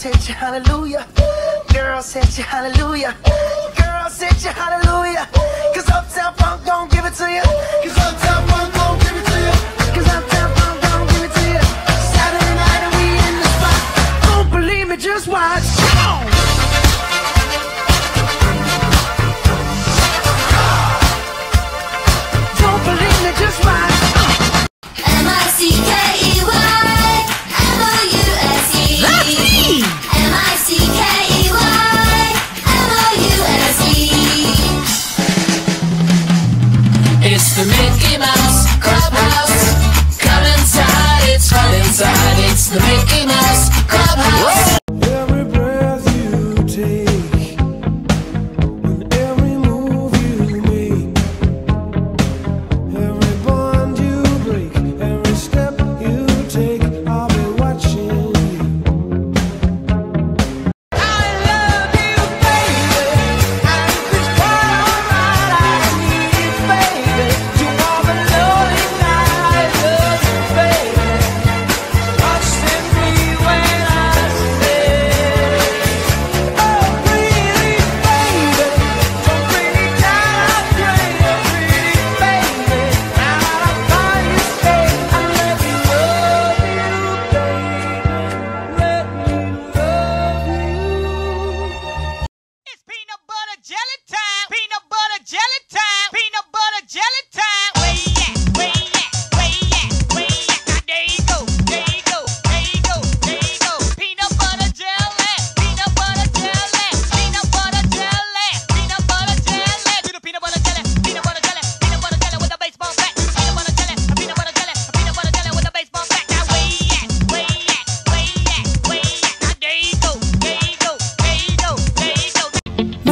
set you hallelujah. Girl set you hallelujah. Girl set you hallelujah. Cause Uptown Funk gon' give it to you. Cause Uptown Funk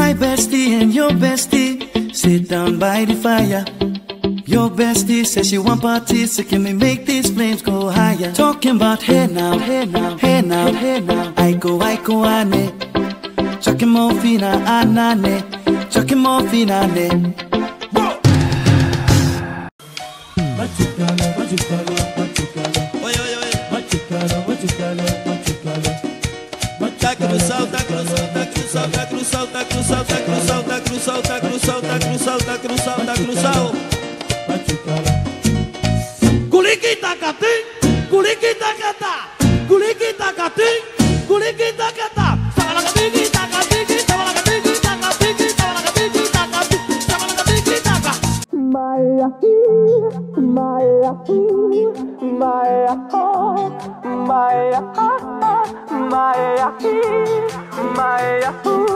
My bestie and your bestie sit down by the fire. Your bestie says she want parties, so can we make these flames go higher? Talking about hey now, hey now, hey now, hey now. I go, I go, ane. Chucking more fina, anane. Chucking more fina, ne. Machicala, machicala, machicala. Oye, oye, oye. Machicala, machicala, machicala. Machicala, tá cruzado, tá cruzado, tá cruzado, tá cruzado cruzado, está cruzado, está cruzado, está cruzado. Catá, catá. My, my, my my my my.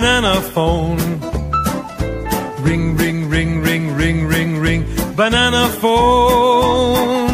banana phone. Ring, ring, ring, ring, ring, ring, ring, banana phone.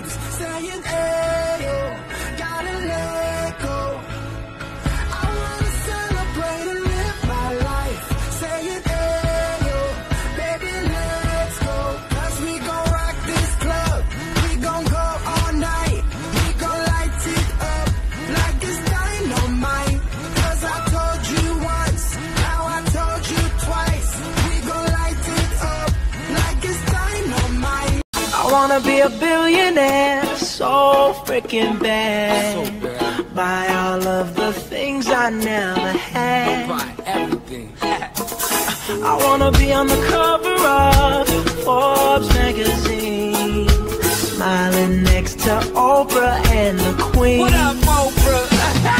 niggas. Said I wanna be a billionaire so freaking bad. Buy all of the things I never had. Buy everything. I wanna be on the cover of Forbes magazine, smiling next to Oprah and the Queen. What up, Oprah?